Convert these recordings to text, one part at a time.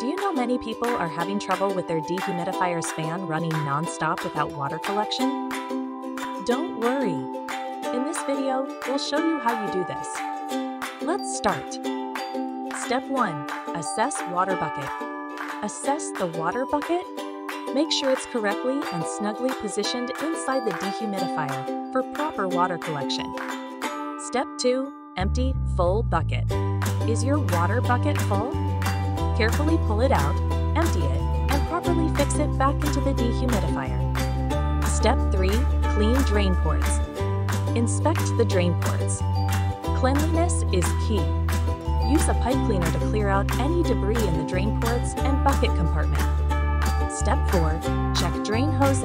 Do you know many people are having trouble with their dehumidifier's fan running non-stop without water collection? Don't worry. In this video, we'll show you how you do this. Let's start. Step 1. Assess water bucket. Assess the water bucket. Make sure it's correctly and snugly positioned inside the dehumidifier for proper water collection. Step 2. Empty full bucket. Is your water bucket full? Carefully pull it out, empty it, and properly fix it back into the dehumidifier. Step 3. Clean drain ports. Inspect the drain ports. Cleanliness is key. Use a pipe cleaner to clear out any debris in the drain ports and bucket compartment. Step 4. Check drain hose.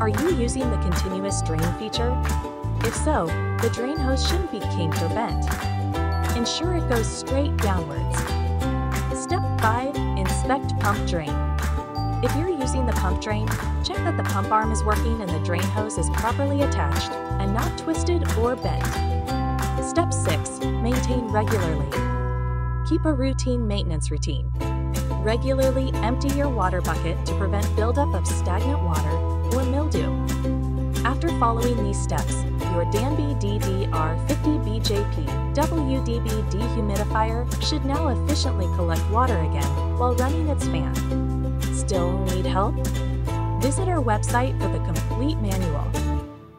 Are you using the continuous drain feature? If so, the drain hose shouldn't be kinked or bent. Ensure it goes straight downwards. Step 5. Inspect pump drain. If you're using the pump drain, check that the pump arm is working and the drain hose is properly attached and not twisted or bent. Step 6. Maintain regularly. Keep a routine maintenance routine. Regularly empty your water bucket to prevent buildup of stagnant water or mildew. Following these steps, your Danby DDR50BJP WDB dehumidifier should now efficiently collect water again while running its fan. Still need help? Visit our website for the complete manual.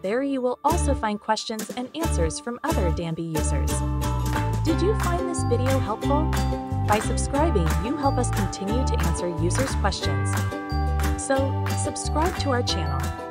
There you will also find questions and answers from other Danby users. Did you find this video helpful? By subscribing, you help us continue to answer users' questions. So, subscribe to our channel.